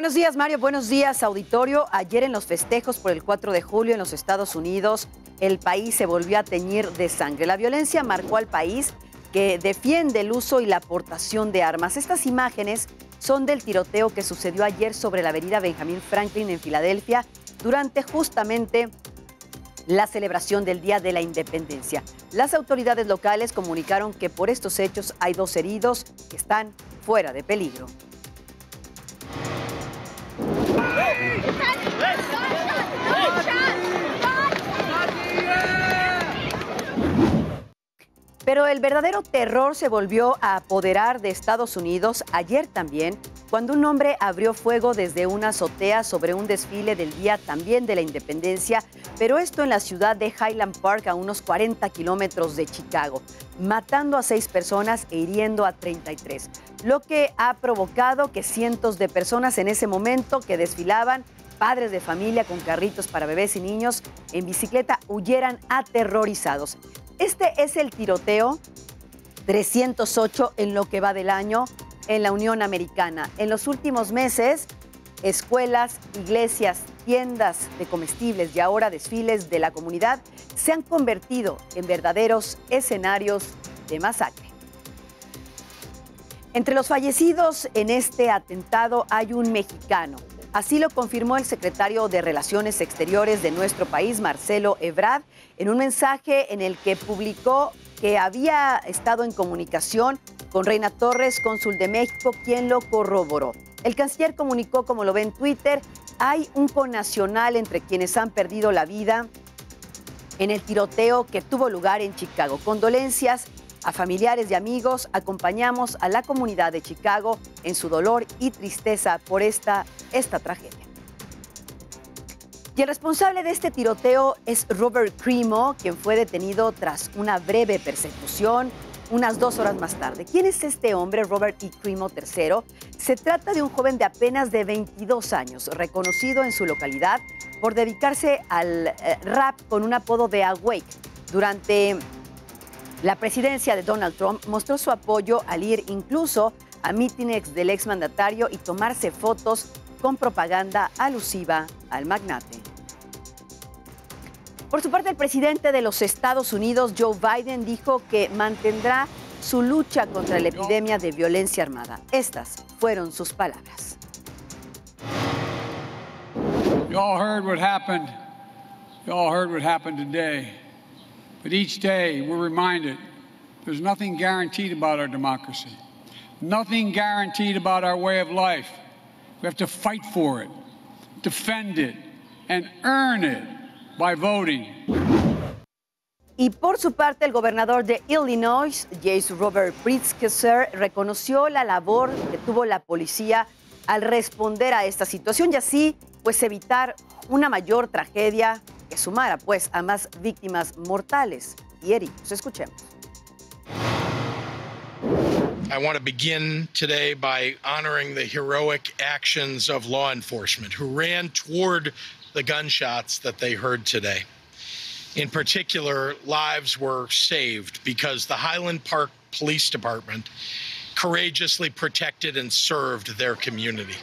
Buenos días, Mario. Buenos días, auditorio. Ayer en los festejos por el 4 de julio en los Estados Unidos, el país se volvió a teñir de sangre. La violencia marcó al país que defiende el uso y la aportación de armas. Estas imágenes son del tiroteo que sucedió ayer sobre la avenida Benjamin Franklin en Filadelfia durante justamente la celebración del Día de la Independencia. Las autoridades locales comunicaron que por estos hechos hay dos heridos que están fuera de peligro. Pero el verdadero terror se volvió a apoderar de Estados Unidos ayer también, cuando un hombre abrió fuego desde una azotea sobre un desfile del Día también de la Independencia, pero esto en la ciudad de Highland Park, a unos 40 kilómetros de Chicago, matando a seis personas e hiriendo a 33, lo que ha provocado que cientos de personas en ese momento que desfilaban padres de familia con carritos para bebés y niños en bicicleta huyeran aterrorizados. Este es el tiroteo 308 en lo que va del año en la Unión Americana. En los últimos meses, escuelas, iglesias, tiendas de comestibles y ahora desfiles de la comunidad se han convertido en verdaderos escenarios de masacre. Entre los fallecidos en este atentado hay un mexicano. Así lo confirmó el secretario de Relaciones Exteriores de nuestro país, Marcelo Ebrard, en un mensaje en el que publicó que había estado en comunicación con Reina Torres, cónsul de México, quien lo corroboró. El canciller comunicó, como lo ve en Twitter, hay un conacional entre quienes han perdido la vida en el tiroteo que tuvo lugar en Chicago. Condolencias a familiares y amigos, acompañamos a la comunidad de Chicago en su dolor y tristeza por esta, esta tragedia. Y el responsable de este tiroteo es Robert Crimo, quien fue detenido tras una breve persecución unas dos horas más tarde. ¿Quién es este hombre, Robert E. Crimo III? Se trata de un joven de apenas de 22 años, reconocido en su localidad por dedicarse al eh, rap con un apodo de Awake. Durante la presidencia de Donald Trump mostró su apoyo al ir incluso a mítines del exmandatario y tomarse fotos con propaganda alusiva al magnate. Por su parte, el presidente de los Estados Unidos, Joe Biden, dijo que mantendrá su lucha contra la epidemia de violencia armada. Estas fueron sus palabras. You all heard what happened. You all heard what happened today. But each day we're reminded there's nothing guaranteed about our democracy, nothing guaranteed about our way of life. We have to fight for it, defend it, and earn it by voting. Y por su parte, el gobernador de Illinois, Jace Robert Pritzker, reconoció la labor que tuvo la policía al responder a esta situación y así, pues, evitar una mayor tragedia que sumara pues a más víctimas mortales y heridos. Escuchemos. I want to begin today by honoring the heroic actions of law enforcement who ran toward the gunshots that they heard today. In particular, lives were saved because the Highland Park Police Department courageously protected and served their community.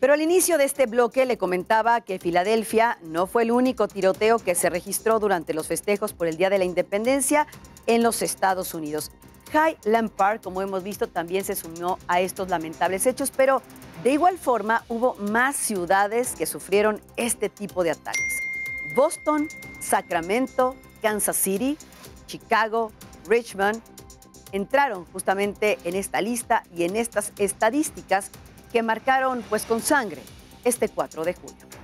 Pero al inicio de este bloque le comentaba que Filadelfia no fue el único tiroteo que se registró durante los festejos por el Día de la Independencia en los Estados Unidos. Highland Park, como hemos visto, también se sumó a estos lamentables hechos, pero de igual forma hubo más ciudades que sufrieron este tipo de ataques. Boston, Sacramento, Kansas City, Chicago, Richmond entraron justamente en esta lista y en estas estadísticas que marcaron pues con sangre este 4 de julio.